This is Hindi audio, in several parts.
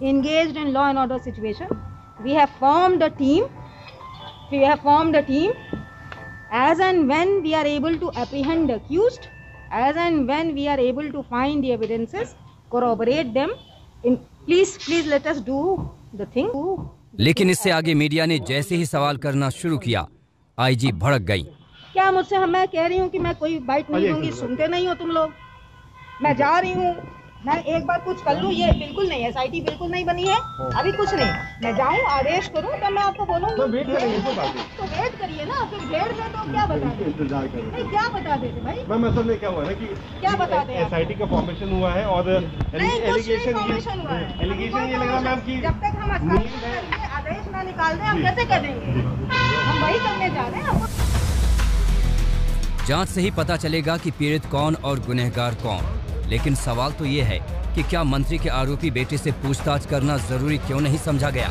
engaged in law and order situation. We have formed a team. We have formed a team. As and when we are able to apprehend the accused, as and when we are able to find the evidences, corroborate them. In please, please let us do the thing. लेकिन इससे आगे मीडिया ने जैसे ही सवाल करना शुरू किया आईजी भड़क गई क्या मुझसे मैं कह रही हूँ कि मैं कोई बाइट नहीं दूँगी सुनते नहीं हो तुम लोग मैं जा रही हूँ मैं एक बार कुछ कर लूँ ये बिल्कुल नहीं एस आई बिल्कुल नहीं बनी है। अभी कुछ नहीं। मैं जाऊँ आदेश करूँ तो मैं आपको बोलूँगी तो वेट करेंगे कोई बात तो वेट करिए ना फिर भेड़ में तो क्या बता दें इंतज़ार करें नहीं क्या बता देते भाई? मैम असल में क्या हुआ ना कि क्या बता दें आप? एसआईटी का फॉर्मेशन हुआ है और एलिगेशन एलिगेशन ये लग रहा मैम कि जब तक हम आदेश ना निकाल दें हम कैसे कर देंगे हम वही करने जा रहे हैं जाँच से ही पता चलेगा कि पीड़ित कौन और गुनहगार कौन। लेकिन सवाल तो ये है कि क्या मंत्री के आरोपी बेटे से पूछताछ करना ज़रूरी क्यों नहीं समझा गया?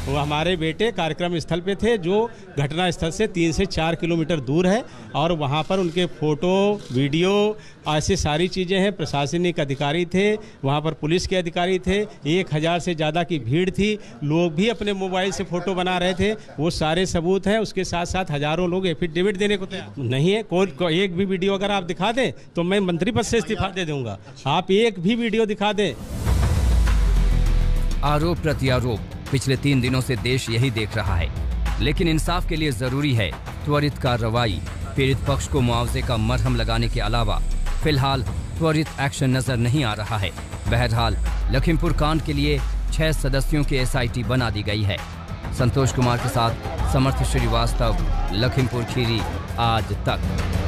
वो हमारे बेटे कार्यक्रम स्थल पे थे, जो घटना स्थल से तीन से चार किलोमीटर दूर है, और वहाँ पर उनके फ़ोटो, वीडियो, ऐसी सारी चीज़ें हैं। प्रशासनिक अधिकारी थे, वहाँ पर पुलिस के अधिकारी थे, एक हज़ार से ज़्यादा की भीड़ थी। लोग भी अपने मोबाइल से फ़ोटो बना रहे थे। वो सारे सबूत हैं, उसके साथ साथ हज़ारों लोग एफिडेविट देने को नहीं है, कोई को एक भी वीडियो अगर आप दिखा दें तो मैं मंत्री पद से इस्तीफा दे दूँगा। आप एक भी वीडियो दिखा दें। आरोप प्रत्यारोप। पिछले तीन दिनों से देश यही देख रहा है। लेकिन इंसाफ के लिए ज़रूरी है त्वरित कार्रवाई। पीड़ित पक्ष को मुआवजे का मरहम लगाने के अलावा, फ़िलहाल त्वरित एक्शन नज़र नहीं आ रहा है। बहरहाल, लखीमपुर कांड के लिए छह सदस्यों की एसआईटी बना दी गई है। संतोष कुमार के साथ समर्थ श्रीवास्तव, लखीमपुर खीरी, आज तक।